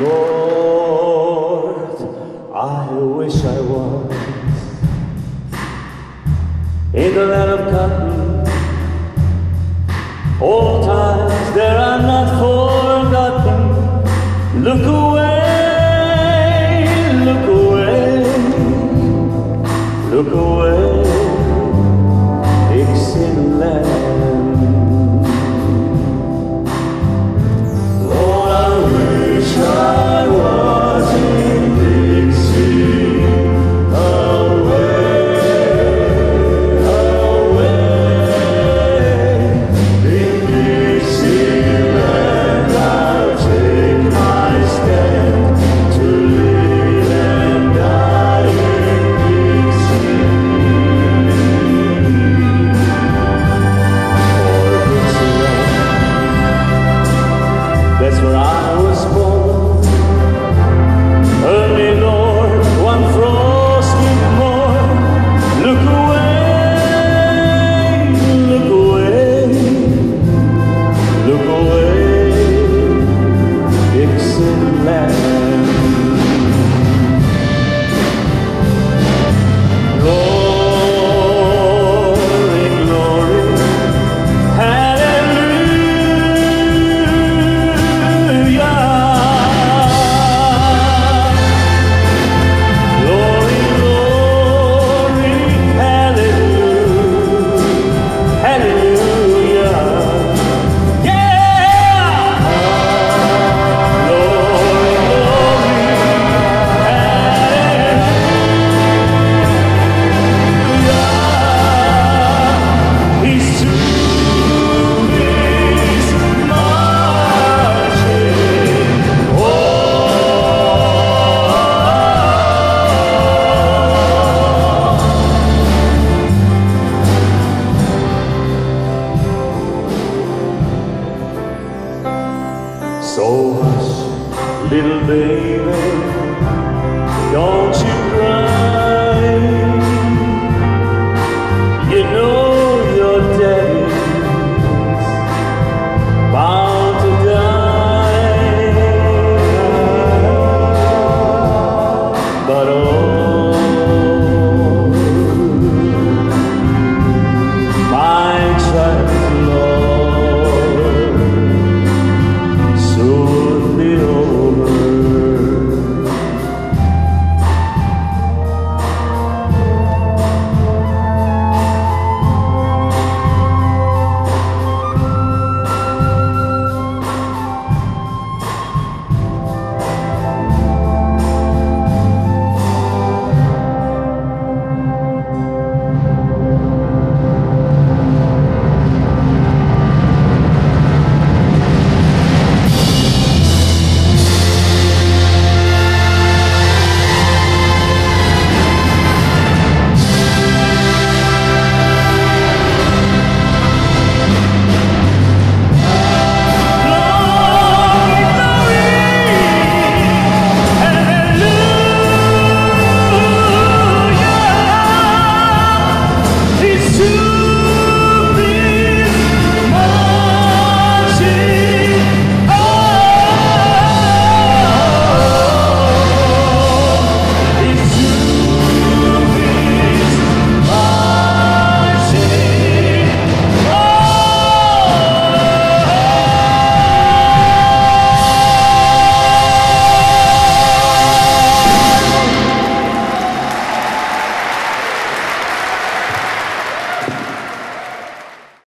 Lord, I wish I was in the land of cotton. Old times there are not forgotten. Look away, look away, look away, That's where I was born. So hush, little baby, don't you